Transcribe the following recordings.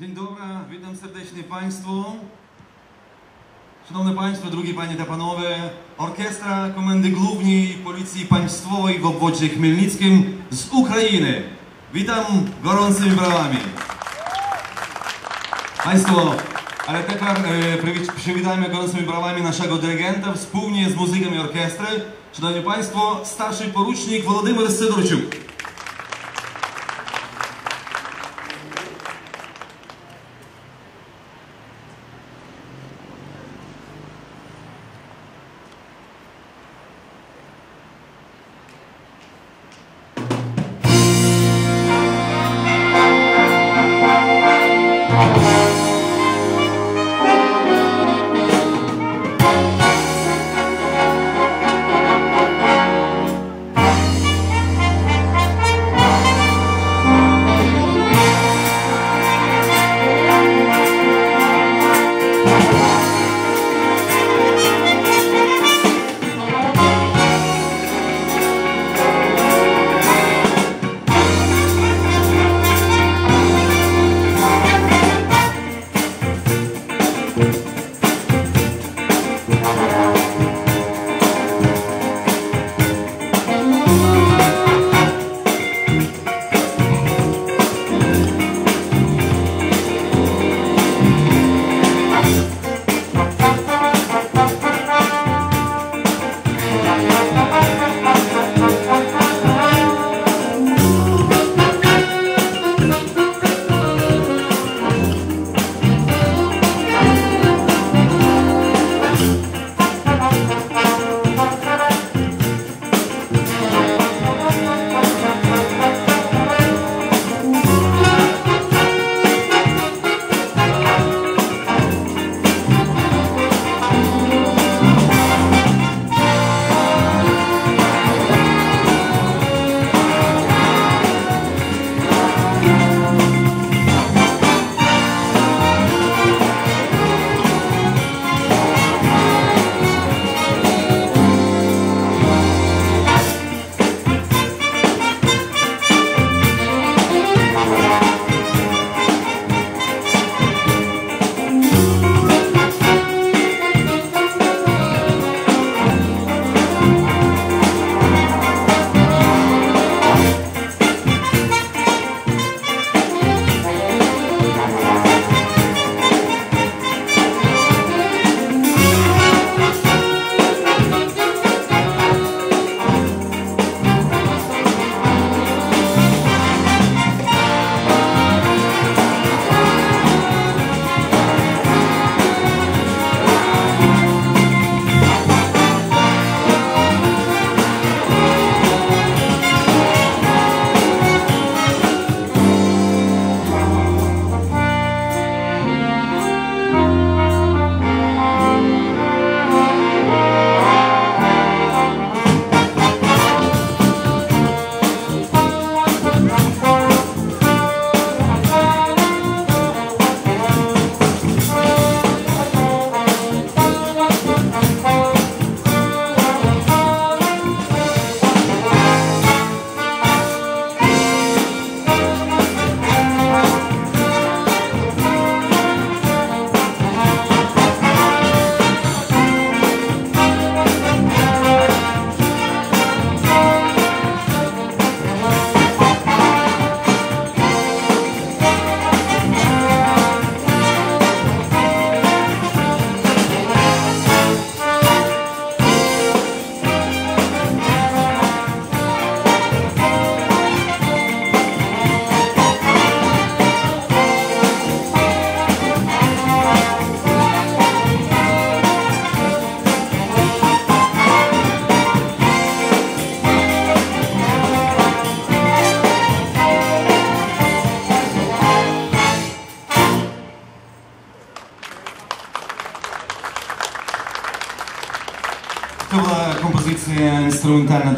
Dzień dobry, witam serdecznie Państwu. Szanowne Państwo, drogie Panie i Panowie, Orkiestra Komendy Głównej Policji Państwowej w obwodzie Chmielnickim z Ukrainy. Witam gorącymi brawami. Państwo, ale teraz e, przywi- przywitajmy gorącymi brawami naszego dyrygenta wspólnie z muzyką i orkiestry. Szanowni Państwo, starszy porucznik Władimir Sydorczuk.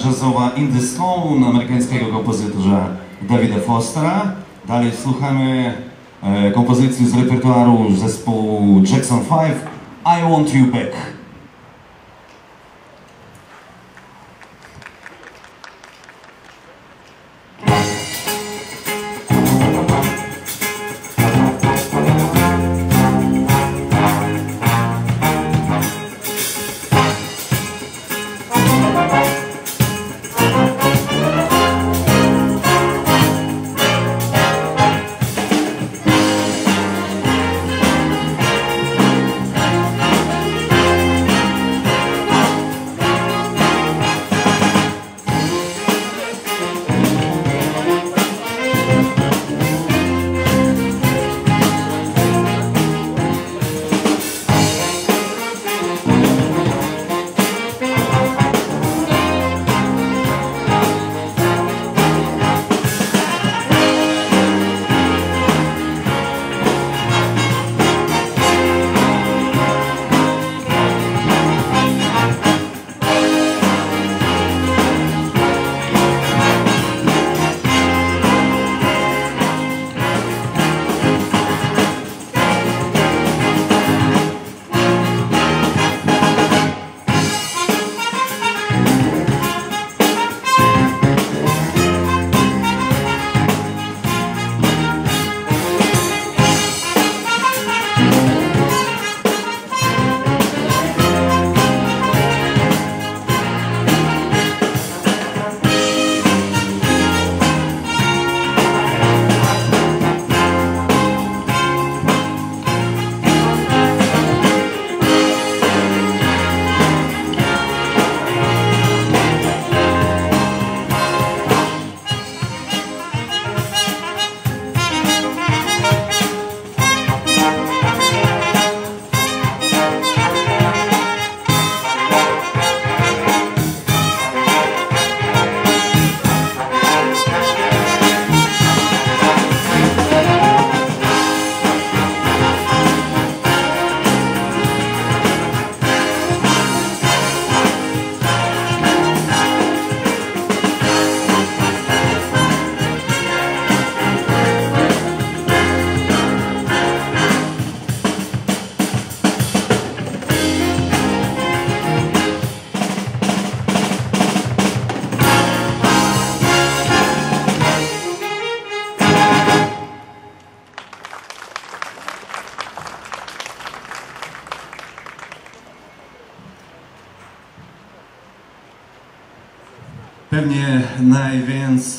Jazzowa In the Stone amerykańskiego kompozytora Davida Fostera. Dalej słuchamy e, kompozycji z repertuaru zespołu Jackson 5 I Want You Back.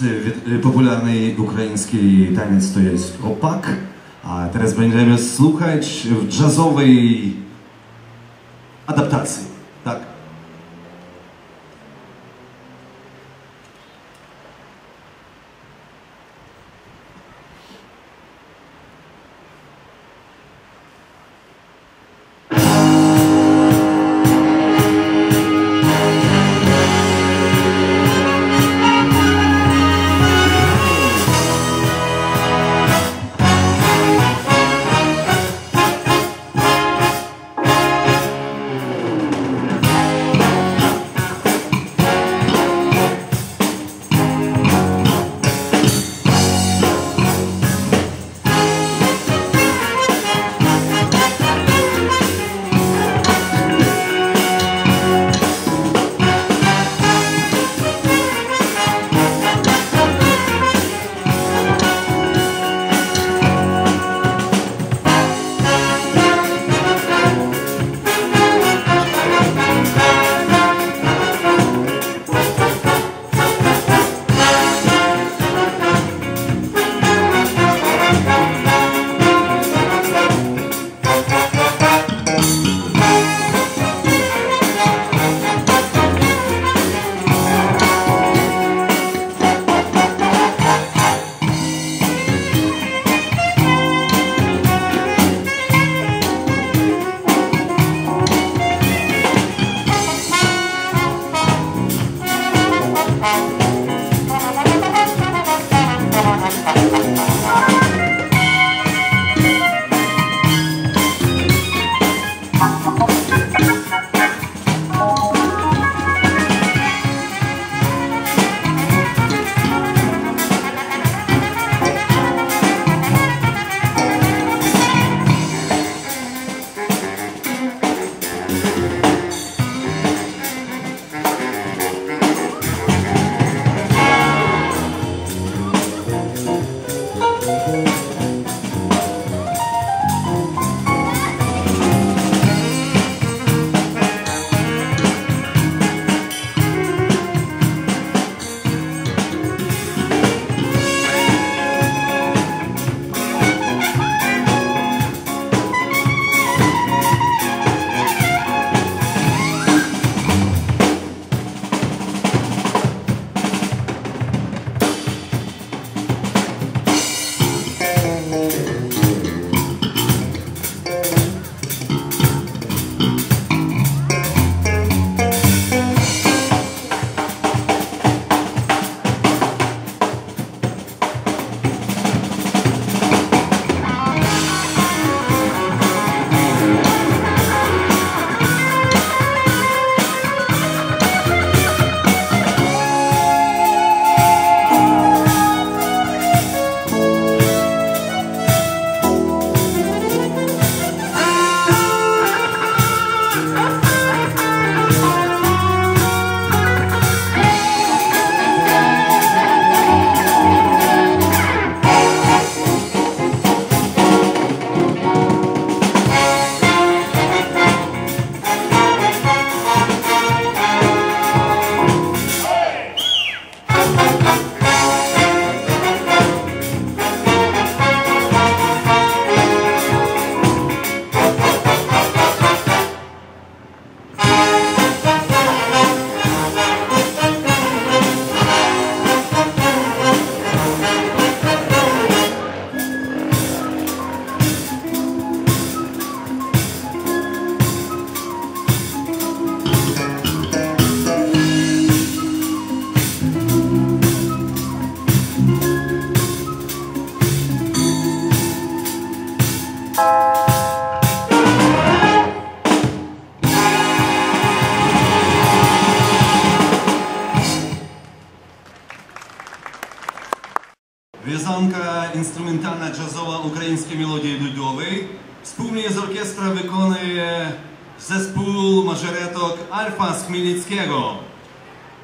Najwięcej wi- popularny ukraiński taniec to jest opak, a teraz będziemy słuchać w jazzowej adaptacji.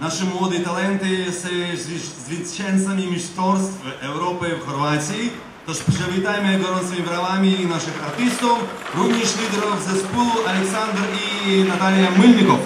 Наші молоді таленти з відченцями міжторств Європи в Хорватії. Тож привітаємо городськими правами наших артистів, Руніш лідерів зеспулу Олександр і Наталія Мильников.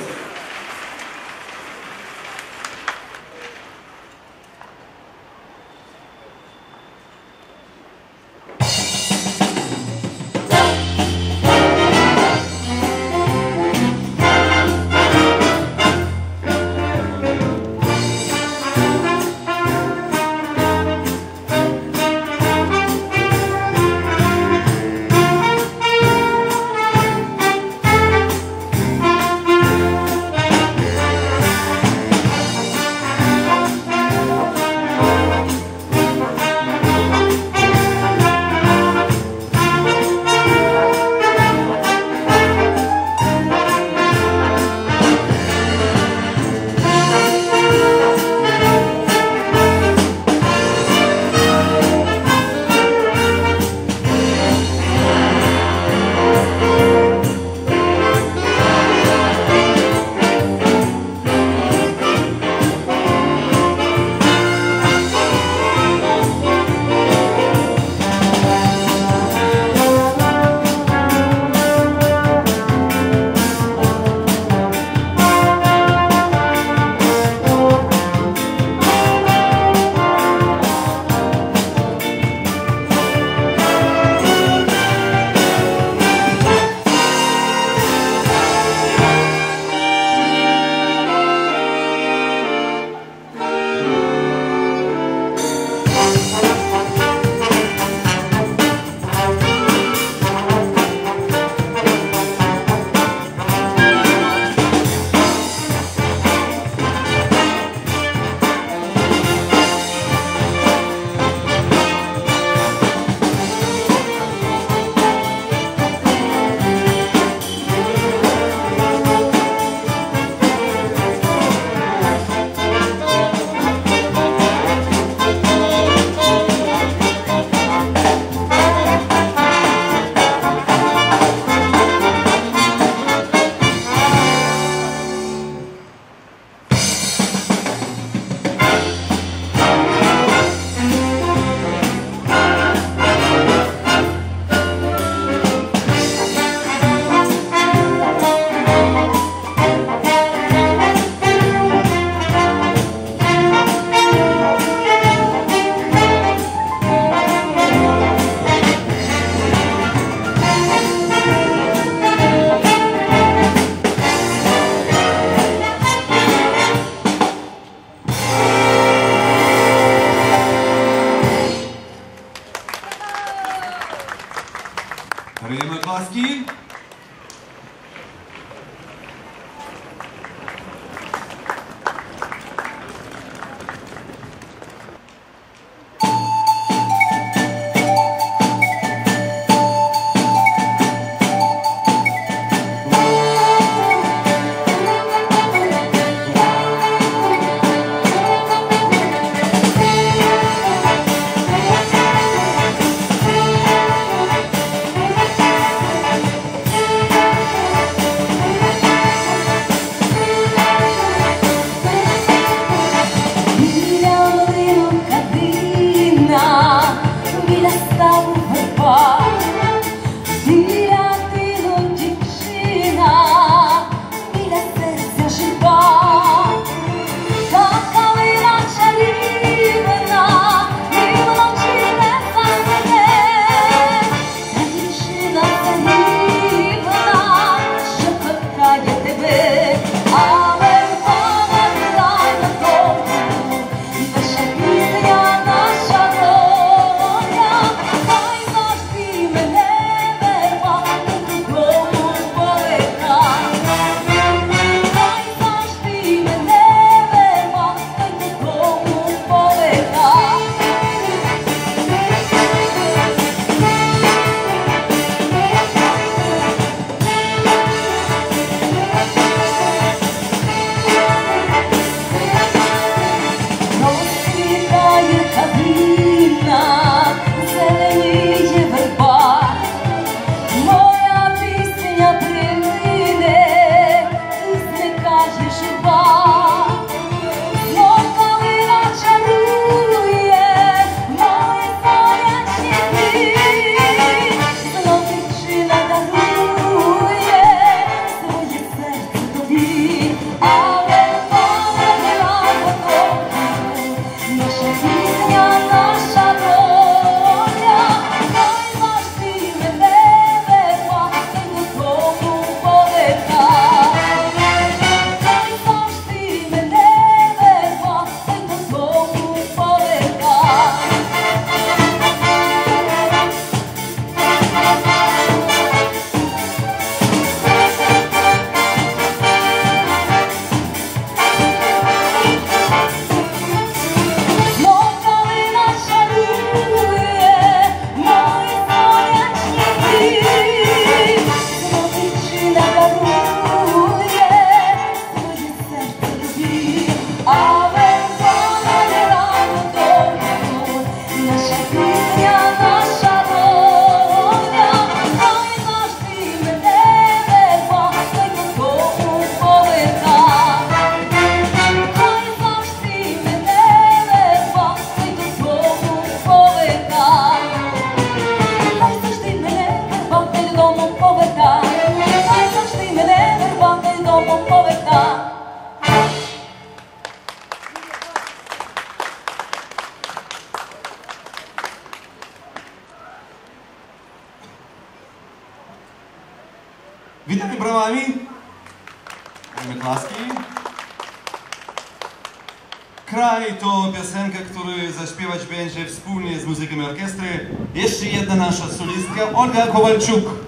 oklaski. Kraj to piosenka, który zaśpiewać będzie wspólnie z muzykiem orkiestry jeszcze jedna nasza solistka, Olga Kowalczuk.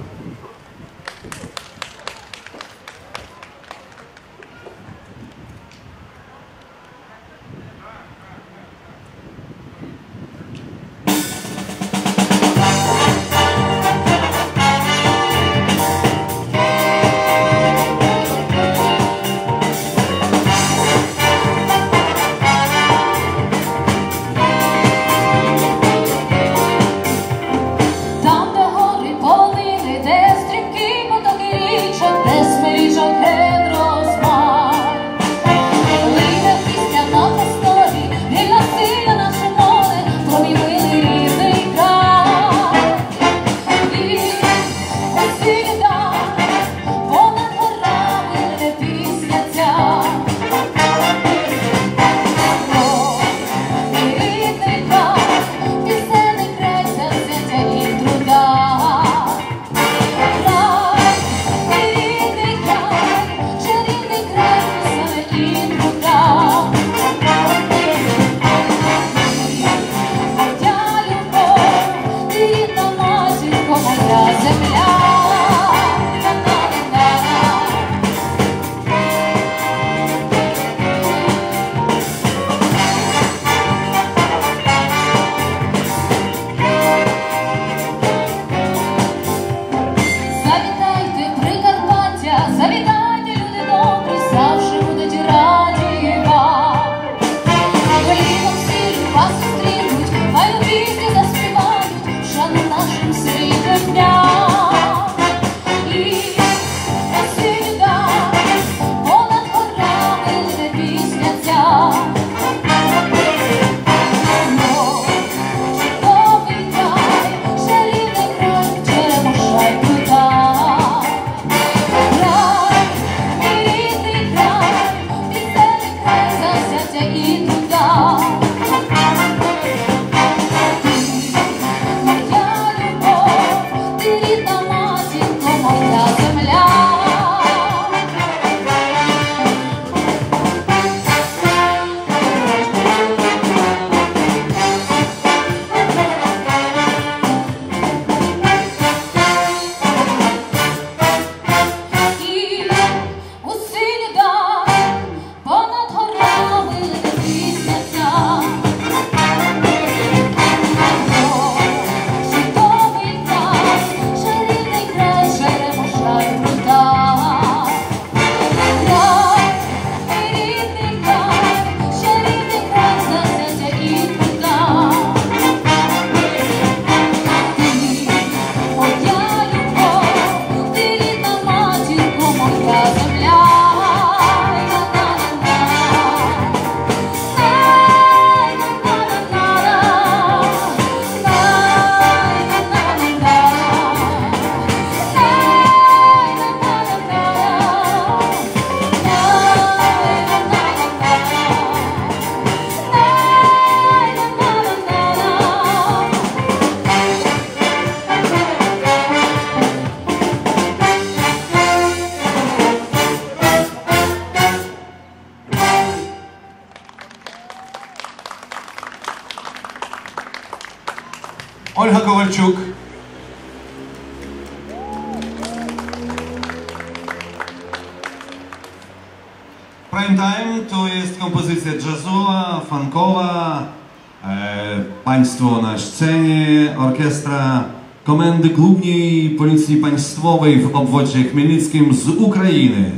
Państwo na scenie, orkiestra Komendy Głównej Policji Państwowej w obwodzie Chmielnickim z Ukrainy.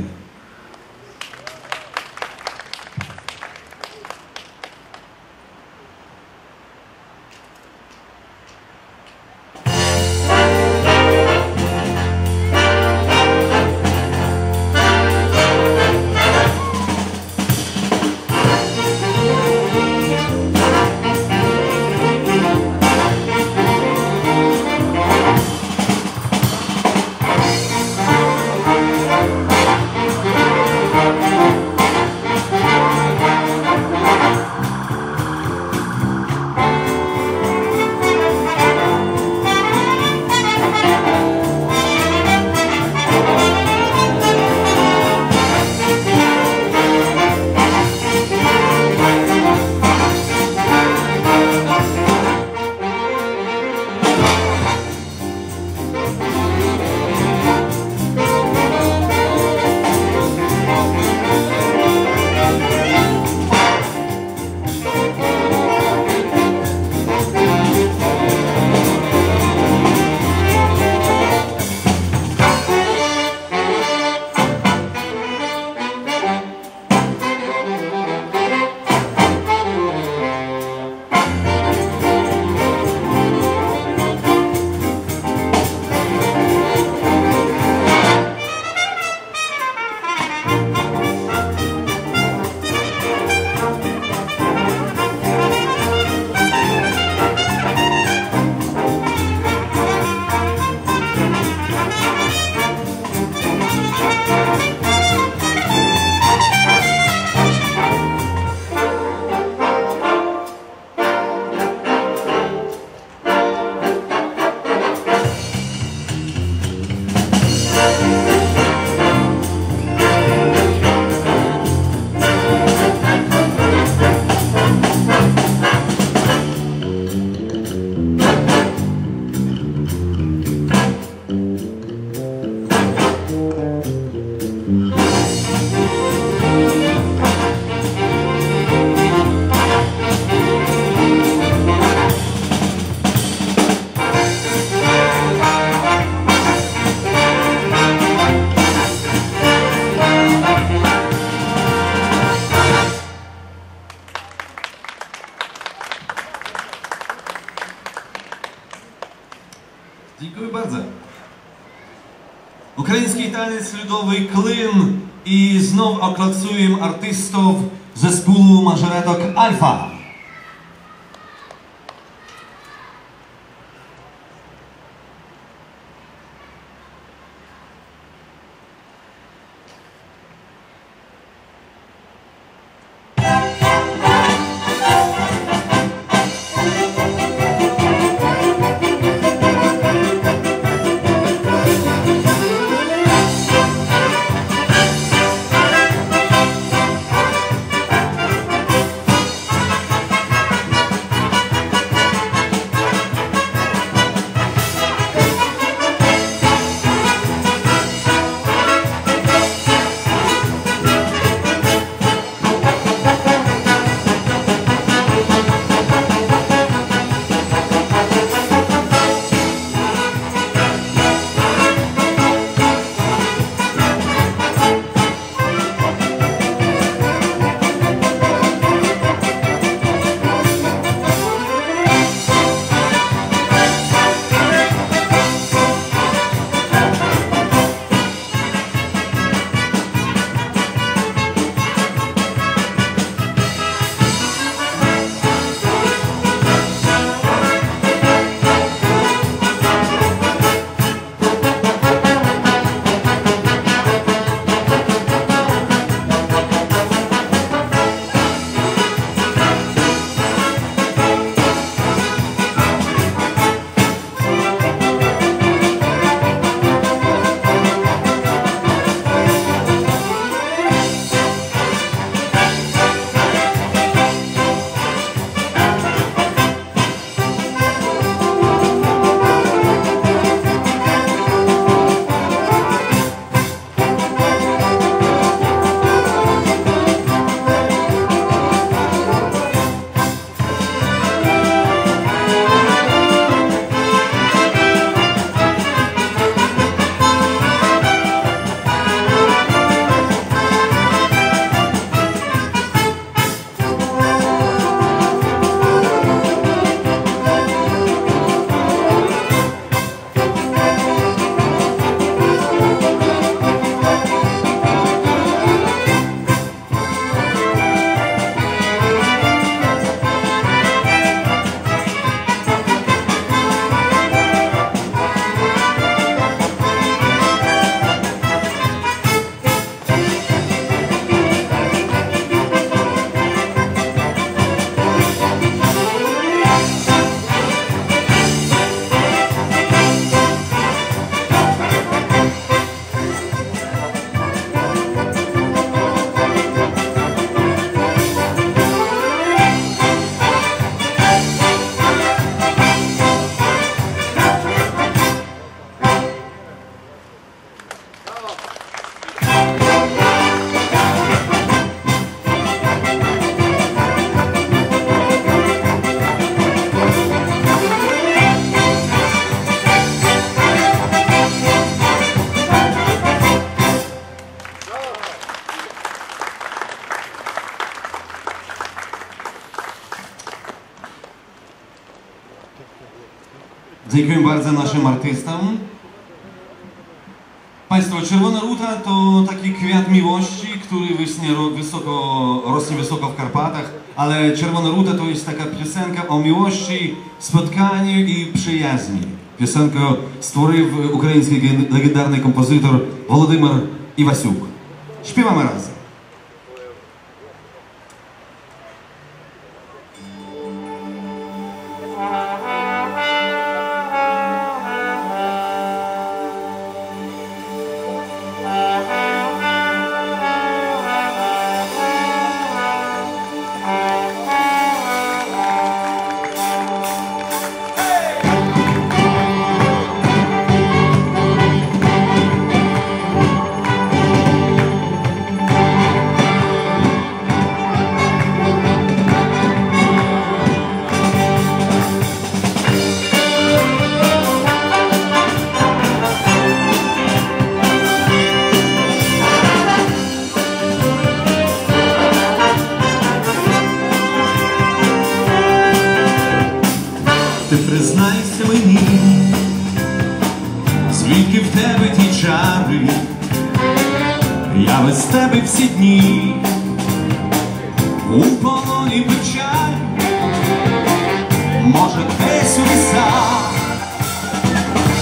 новий klin i znów oklocujemy artystów zespół mażoretok Alfa. Dziękuję bardzo naszym artystom. Państwo, czerwona ruta to taki kwiat miłości, który wyśnie wysoko, rośnie wysoko w Karpatach, ale czerwona ruta to jest taka piosenka o miłości, spotkaniu i przyjaźni. Piosenkę stworzył ukraiński legendarny kompozytor Władimir Iwasiuk. Śpiewamy razem. Дні. У полоні печаль, може десь у лісах.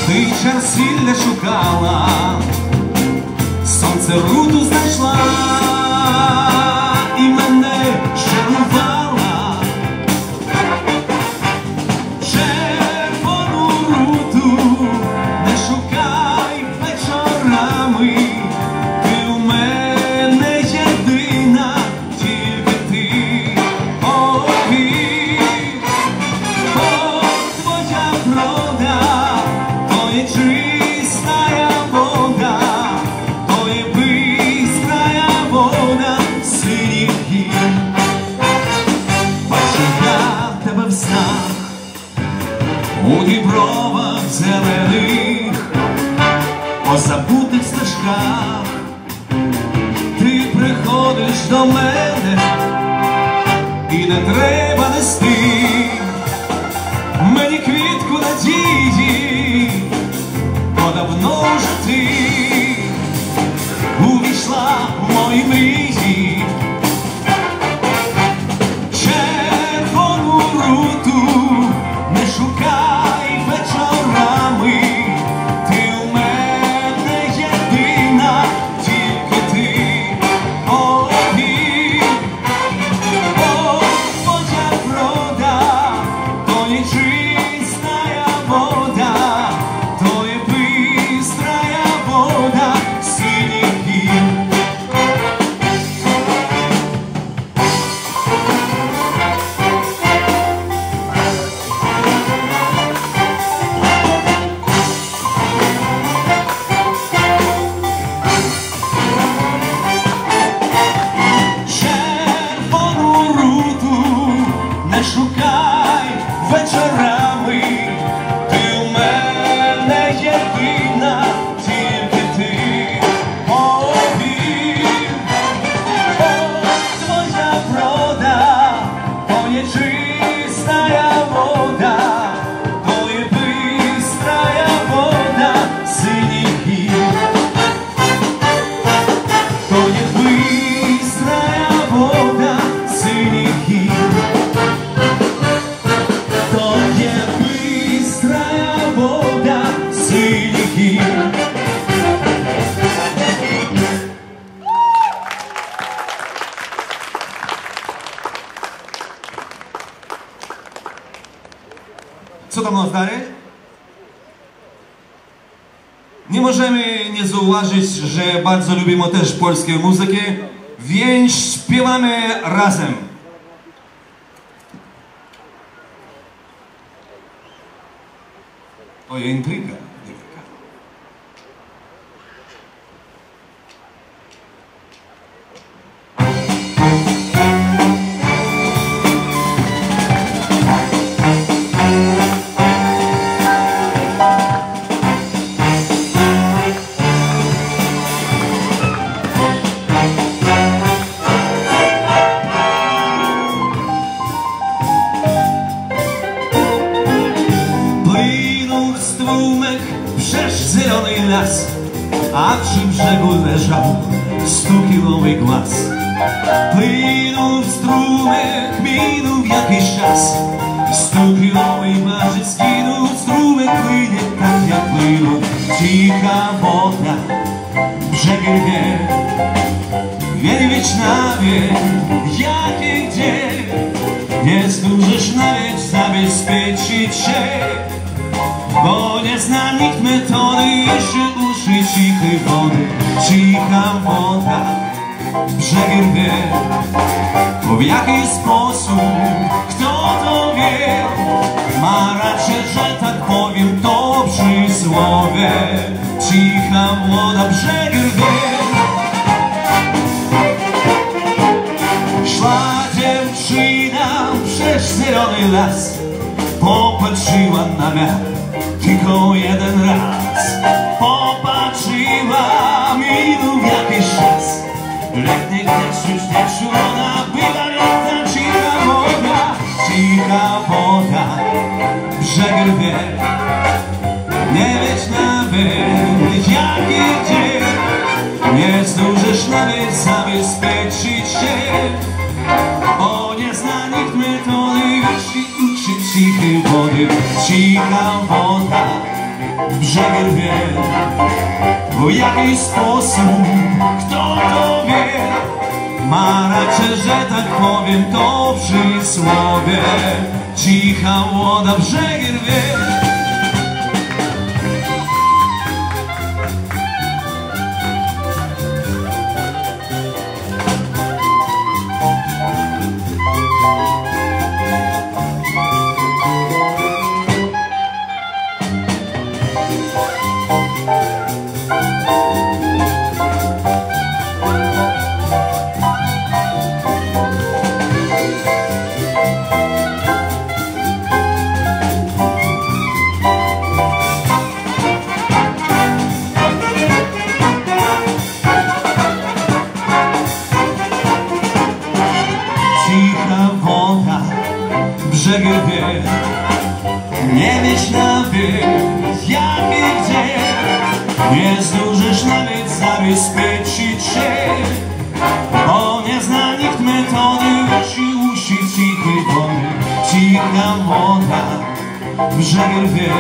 Ти не шукала, сонце руту тебе в снах, у дібровах зелених, по забутих стежках, ти приходиш до мене, і не треба нести. Мені квітку надії, бо давно вже ти увійшла в мої мрії. Lubimy też polską muzykę, więc śpiewamy razem. Ojej, intryga. intryga. Stukilowy głaz. Płynął strumyk, minął jakiś czas, stukilowy marzec skinął, strumyk płynie tak jak płynął. Cicha woda, brzegi wie, wie wieczna wie, jak i gdzie. Nie zdążysz nawet zabezpieczyć się Bo nie zna nikt metody Jeszcze uszy cichej wody Cicha woda Brzegi wie Bo w jaki sposób Kto to wie? Ma rację, że tak powiem To przysłowie. Cicha woda Brzegi wie. Szła dziewczyna przez zielony las Popatrzyła na mnie tylko jeden raz. Popatrzyła, minął jakiś czas Letni deszcz już deszczu, ona była jedna cicha woda Cicha woda, brzeg wie Nie wiesz nawet jak i gdzie Nie Nie zdążysz nawet zabezpieczyć się Bo nie zna nikt metody Jeśli uczyć cichy wody Cicha woda Brzeg rwie W jaki sposób Kto to wie Ma raczej, że tak powiem To przysłowie. Cicha woda brzeg rwie wiesz nawet jak i gdzie. Nie zdążysz nawet zabezpieczyć się Bo nie zna nikt metody Usi, usi, cichy wody Cicha woda, brzegi wie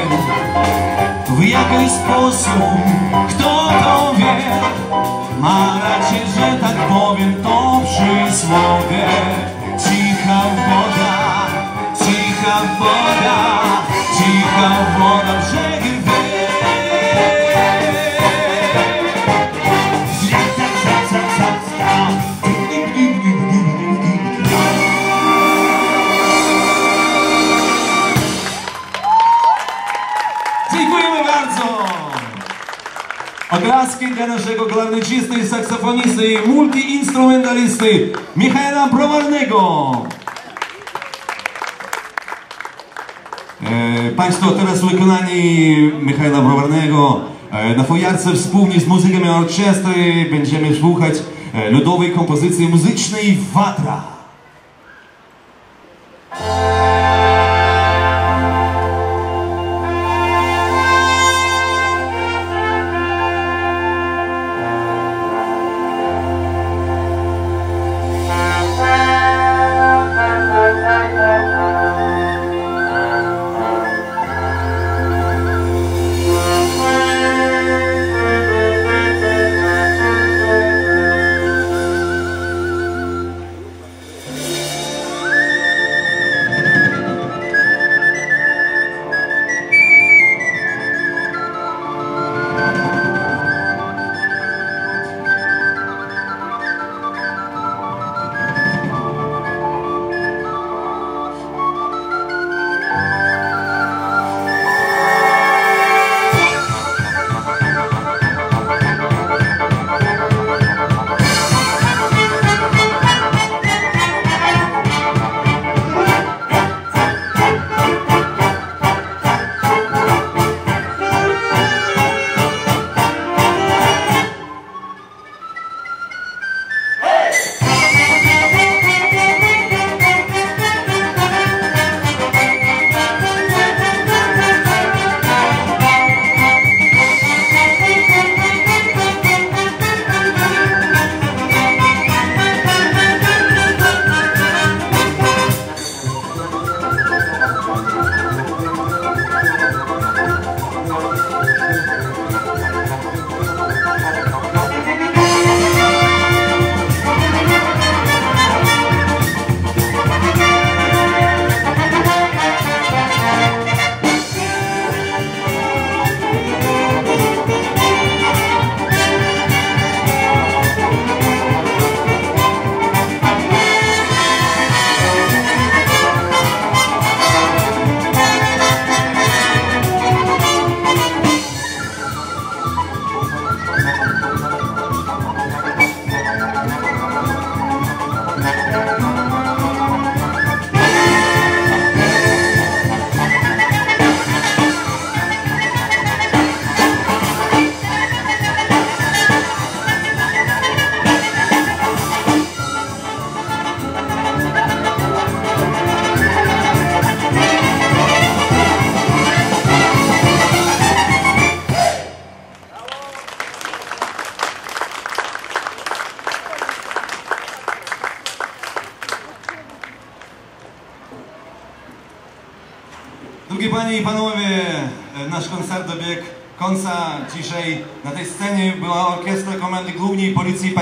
W jaki sposób, kto to wie. Ma rację, że tak powiem to przysłowie Cicha woda, cicha woda Cicha woda brzegi. Dziękujemy bardzo! Oklaski dla naszego klarnechisty i saksofonisty i multiinstrumentalisty Michaela Browarnego. Państwo teraz w wykonaniu Michaela Browarnego e, na fojarce wspólnie z muzykiem orkiestry będziemy słuchać e, ludowej kompozycji muzycznej Watra.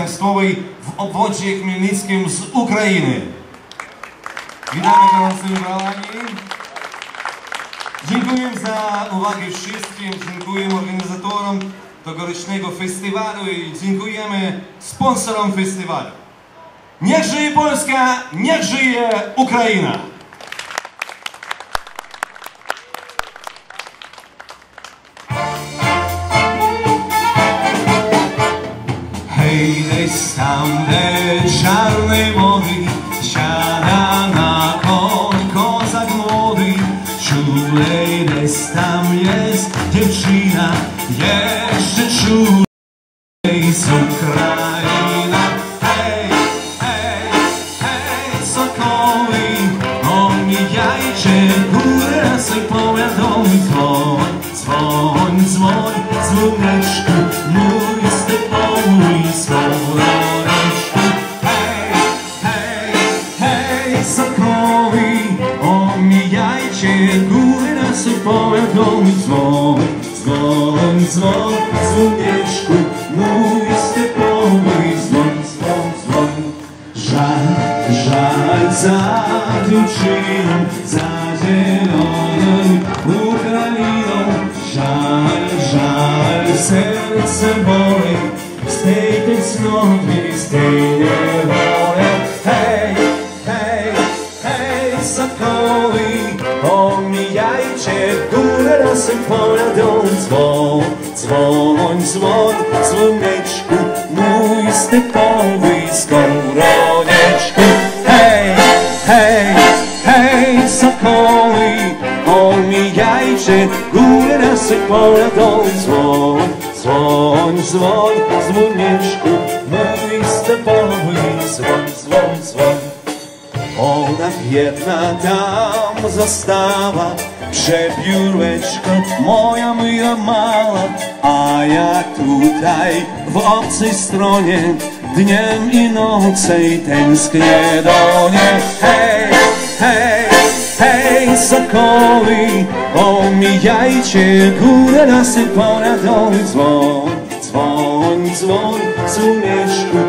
Państwowej w obwodzie chmielnickim z Ukrainy. Witamy gorącymi brawami. Dziękuję za uwagę wszystkim, dziękuję organizatorom tegorocznego festiwalu i dziękujemy sponsorom festiwalu. Niech żyje Polska, niech żyje Ukraina! Sokoły Omijajcie górę, sobie powiadomi została Przebióreczko moja mała A ja tutaj w obcej stronie Dniem i nocej tęsknię do niej. Hej, hej, hej sokoły Omijajcie górę lasy poradowy Dzwoń, dzwoń, dzwoń, słoneczku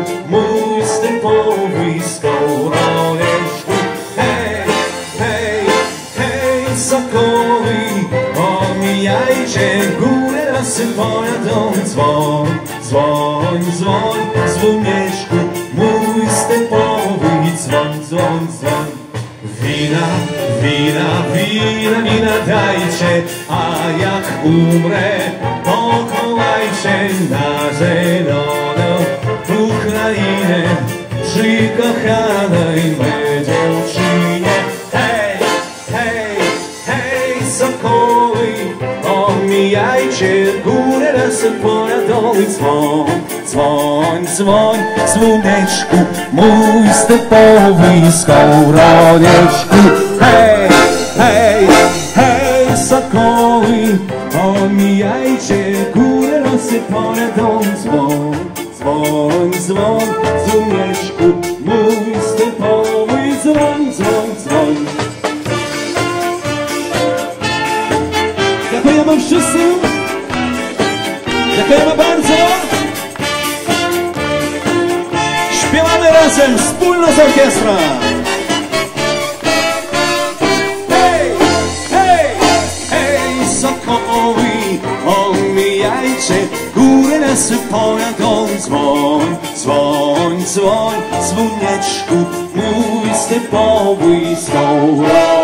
lasy poradowy Dzwoń, dzwoń, dzwoń, dzwoneczku Mój stepowy dzwoń, dzwoń, dzwoń. Wina, wina, wina, wina dajcie, a jak umrę, pochowajcie na zieloną Ukrainę, przykochanej me omijajcie górę lasy pojadowy dzwoń, dzwoń, dzwoń, słoneczku, mój stepowy skowroneczku. Hej, hej, hej, sokoły, omijajcie górę lasy pojadowy dzwoń, dzwoń, dzwoń, słoneczku, mój stepowy dzwoń, dzwoń, dzwoń. Dziękujemy wszyscy. Dziękujemy bardzo. Śpiewamy razem, wspólno z orkiestrą. Hej, hej, hej, sokoły, omijajcie góry lasy pojadą. Dzwoń, dzwoń, dzwoń, dzwoneczku, mój stepowy skowroneczku.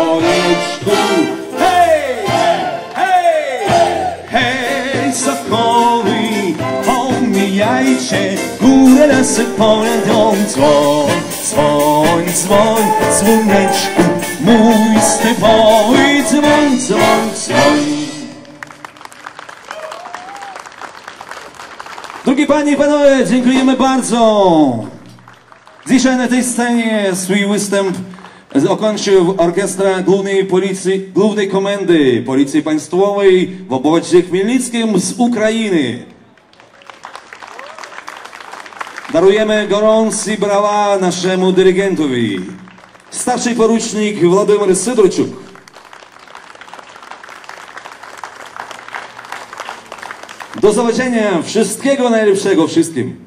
Lasy pojadą. Dzwoń, dzwoń, dzwoń, dzwoneczku, mój stepowy dzwoń, dzwoń, dzwoń. Drogie Panie i Panowie, dziękujemy bardzo. Dzisiaj na tej scenie swój występ okończył orkiestra Głównej Policji, Głównej Komendy Policji Państwowej w obwodzie Chmielnickim z Ukrainy. Darujemy gorący brawa naszemu dyrygentowi, starszy porucznik Władimir Sydorczuk. Do zobaczenia, wszystkiego najlepszego wszystkim.